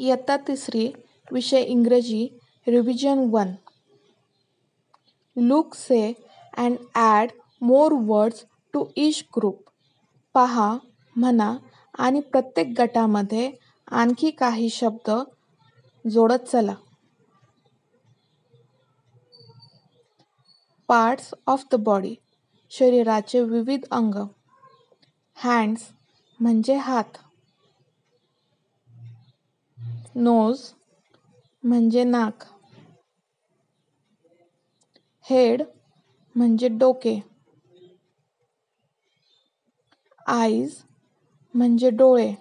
इयत्ता तिसरी विषय इंग्रजी revision one look say and add more words to each group पहा म्हणा आणि प्रत्येक गटामध्ये आणखी काही शब्द जोडत चला. पार्ट्स ऑफ द बॉडी शरीराचे विविध अंग. हँड्स म्हणजे हात. नोज़ म्हणजे नाक. हेड म्हणजे डोके. आईज म्हणजे डोळे.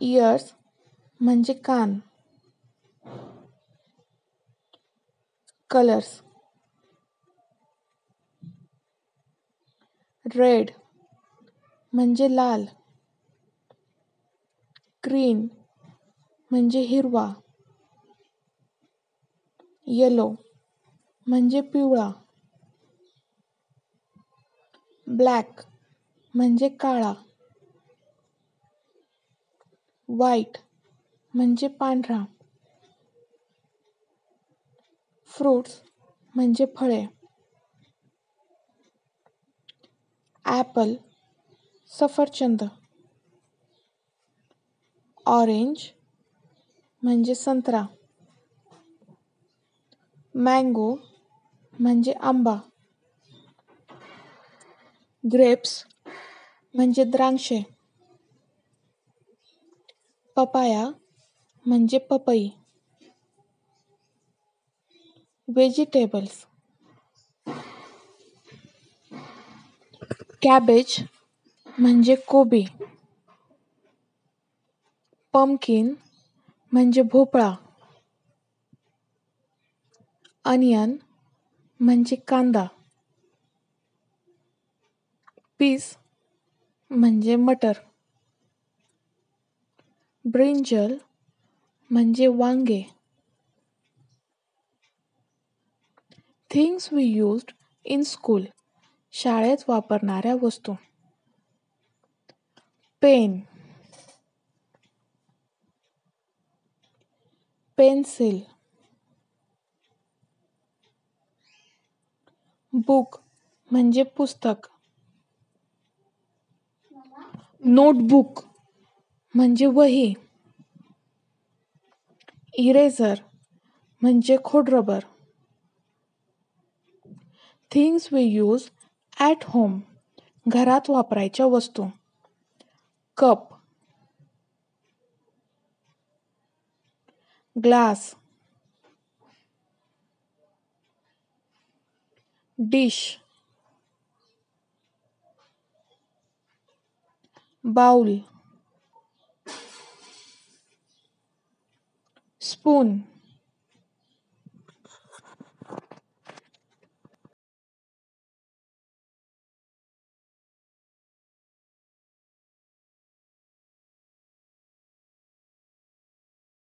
इयर्स म्हणजे कान. कलर्स. रेड म्हणजे लाल. ग्रीन म्हणजे हिरवा येलो म्हणजे पिवळा ब्लॅक म्हणजे काळा व्हाईट म्हणजे पांढरा फ्रूट्स म्हणजे फळे ॲपल सफरचंद ऑरेंज, म्हणजे संत्रा. मँगो, म्हणजे आंबा. ग्रेप्स, म्हणजे द्राक्षे. पपाया, म्हणजे पपई. व्हेजिटेबल्स. कॅबेज, म्हणजे कोबी. पम्पकिन म्हणजे भोपळा. अनियन म्हणजे कांदा. पीस म्हणजे मटर. ब्रिंजल म्हणजे वांगे. Things we used in school शाळेत वापरणाऱ्या वस्तू. Pen pencil. बुक म्हणजे पुस्तक. नोटबुक म्हणजे वही. इरेझर म्हणजे खोडरबर things we use at home घरात वापरायच्या वस्तू. Cup glass dish bowl spoon